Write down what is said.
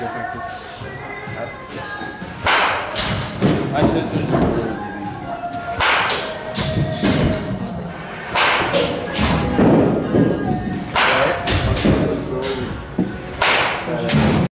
go practice. That's... My sisters are really